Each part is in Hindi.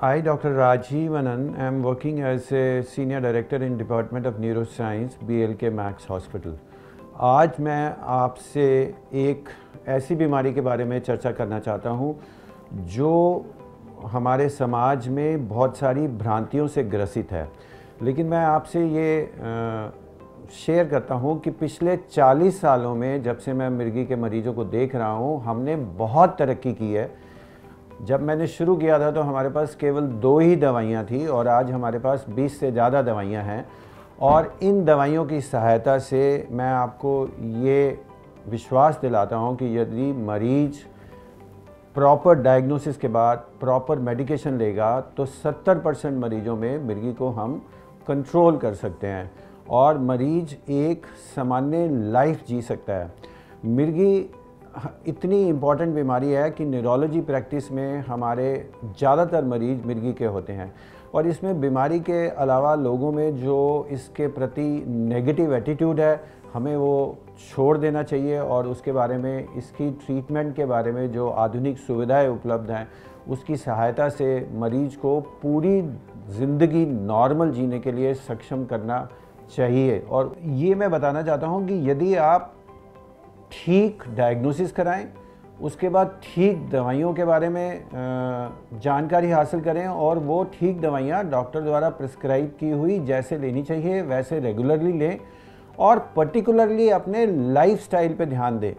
I, Dr. Rajiv Anand, am working as a Senior Director in Department of Neuroscience, BLK Max Hospital. आज मैं आपसे एक ऐसी बीमारी के बारे में चर्चा करना चाहता हूँ जो हमारे समाज में बहुत सारी भ्रांतियों से ग्रसित है लेकिन मैं आपसे ये शेयर करता हूँ कि पिछले 40 सालों में जब से मैं मिर्गी के मरीजों को देख रहा हूँ हमने बहुत तरक्की की है जब मैंने शुरू किया था तो हमारे पास केवल दो ही दवाइयाँ थी और आज हमारे पास 20 से ज़्यादा दवाइयाँ हैं। और इन दवाइयों की सहायता से मैं आपको ये विश्वास दिलाता हूँ कि यदि मरीज़ प्रॉपर डायग्नोसिस के बाद प्रॉपर मेडिकेशन लेगा तो 70 परसेंट मरीजों में मिर्गी को हम कंट्रोल कर सकते हैं और मरीज़ एक सामान्य लाइफ जी सकता है। मिर्गी इतनी इंपॉर्टेंट बीमारी है कि न्यूरोलॉजी प्रैक्टिस में हमारे ज़्यादातर मरीज़ मिर्गी के होते हैं। और इसमें बीमारी के अलावा लोगों में जो इसके प्रति नेगेटिव एटीट्यूड है, हमें वो छोड़ देना चाहिए और उसके बारे में, इसकी ट्रीटमेंट के बारे में जो आधुनिक सुविधाएँ उपलब्ध हैं, उसकी सहायता से मरीज़ को पूरी ज़िंदगी नॉर्मल जीने के लिए सक्षम करना चाहिए। और ये मैं बताना चाहता हूँ कि यदि आप ठीक डायग्नोसिस कराएँ, उसके बाद ठीक दवाइयों के बारे में जानकारी हासिल करें और वो ठीक दवाइयाँ डॉक्टर द्वारा प्रिस्क्राइब की हुई जैसे लेनी चाहिए, वैसे रेगुलरली लें और पर्टिकुलरली अपने लाइफ स्टाइल पर ध्यान दें।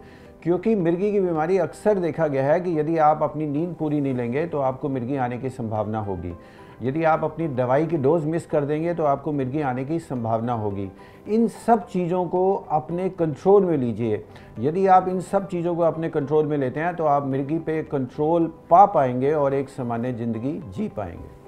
क्योंकि मिर्गी की बीमारी अक्सर देखा गया है कि यदि आप अपनी नींद पूरी नहीं लेंगे तो आपको मिर्गी आने की संभावना होगी। यदि आप अपनी दवाई की डोज मिस कर देंगे तो आपको मिर्गी आने की संभावना होगी। इन सब चीज़ों को अपने कंट्रोल में लीजिए। यदि आप इन सब चीज़ों को अपने कंट्रोल में लेते हैं तो आप मिर्गी पे कंट्रोल पा पाएँगे और एक सामान्य ज़िंदगी जी पाएँगे।